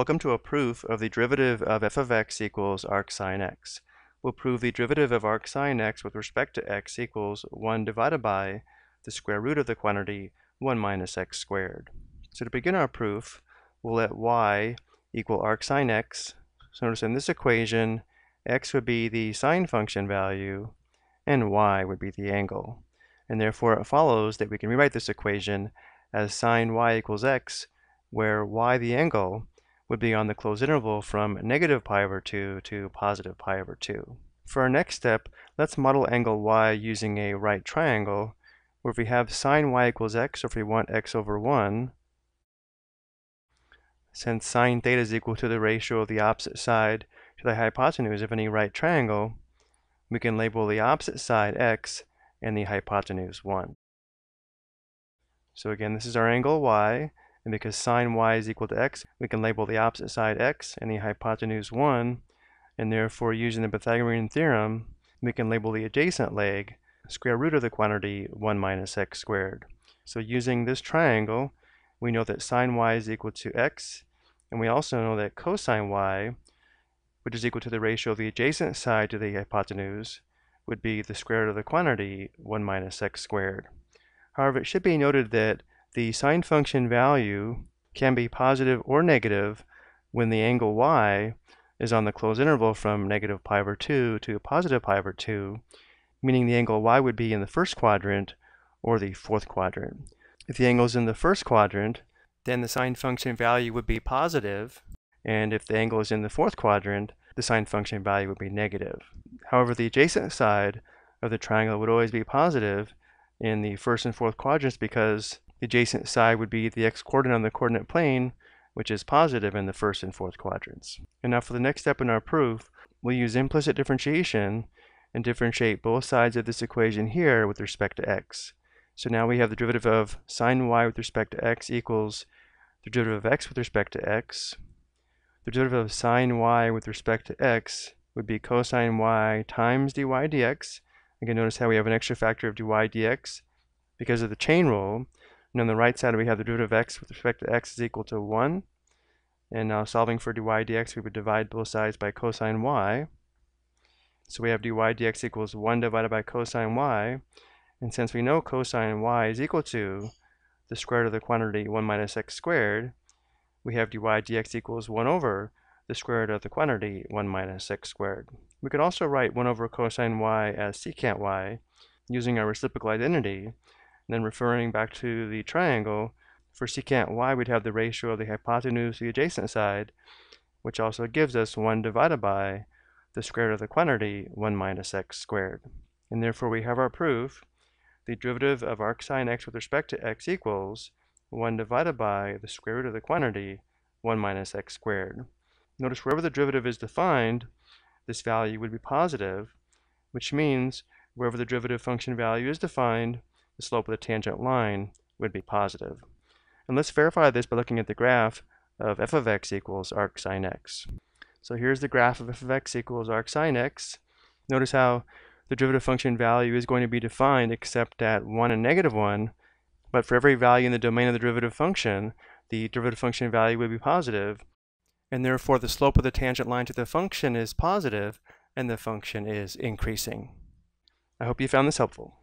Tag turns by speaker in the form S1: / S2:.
S1: Welcome to a proof of the derivative of f of x equals arc sine x. We'll prove the derivative of arc sine x with respect to x equals 1 divided by the square root of the quantity 1 minus x squared. So to begin our proof, we'll let y equal arc sine x. So notice in this equation, x would be the sine function value, and y would be the angle. And therefore it follows that we can rewrite this equation as sine y equals x, where y, the angle, would be on the closed interval from negative pi over 2 to positive pi over 2. For our next step, let's model angle y using a right triangle, where if we have sine y equals x, or if we want x over 1, since sine theta is equal to the ratio of the opposite side to the hypotenuse of any right triangle, we can label the opposite side x and the hypotenuse 1. So again, this is our angle y, and because sine y is equal to x, we can label the opposite side x and the hypotenuse 1, and therefore using the Pythagorean theorem, we can label the adjacent leg square root of the quantity 1 minus x squared. So using this triangle, we know that sine y is equal to x, and we also know that cosine y, which is equal to the ratio of the adjacent side to the hypotenuse, would be the square root of the quantity 1 minus x squared. However, it should be noted that the sine function value can be positive or negative when the angle y is on the closed interval from negative pi over 2 to positive pi over 2, meaning the angle y would be in the first quadrant or the fourth quadrant. If the angle is in the first quadrant, then the sine function value would be positive, and if the angle is in the fourth quadrant, the sine function value would be negative. However, the adjacent side of the triangle would always be positive in the first and fourth quadrants because the adjacent side would be the x-coordinate on the coordinate plane, which is positive in the first and fourth quadrants. And now for the next step in our proof, we'll use implicit differentiation and differentiate both sides of this equation here with respect to x. So now we have the derivative of sine y with respect to x equals the derivative of x with respect to x. The derivative of sine y with respect to x would be cosine y times dy dx. Again, notice how we have an extra factor of dy dx because of the chain rule. And on the right side, we have the derivative of x with respect to x is equal to 1. And now solving for dy dx, we would divide both sides by cosine y. So we have dy dx equals 1 divided by cosine y. And since we know cosine y is equal to the square root of the quantity 1 minus x squared, we have dy dx equals 1 over the square root of the quantity 1 minus x squared. We could also write 1 over cosine y as secant y using our reciprocal identity. And then referring back to the triangle, for secant y we'd have the ratio of the hypotenuse to the adjacent side, which also gives us 1 divided by the square root of the quantity 1 minus x squared. And therefore we have our proof the derivative of arc sine x with respect to x equals 1 divided by the square root of the quantity 1 minus x squared. Notice wherever the derivative is defined, this value would be positive, which means wherever the derivative function value is defined, the slope of the tangent line would be positive. And let's verify this by looking at the graph of f of x equals arc sine x. So here's the graph of f of x equals arc sine x. Notice how the derivative function value is going to be defined except at 1 and negative 1, but for every value in the domain of the derivative function, the derivative function value would be positive, and therefore the slope of the tangent line to the function is positive, and the function is increasing. I hope you found this helpful.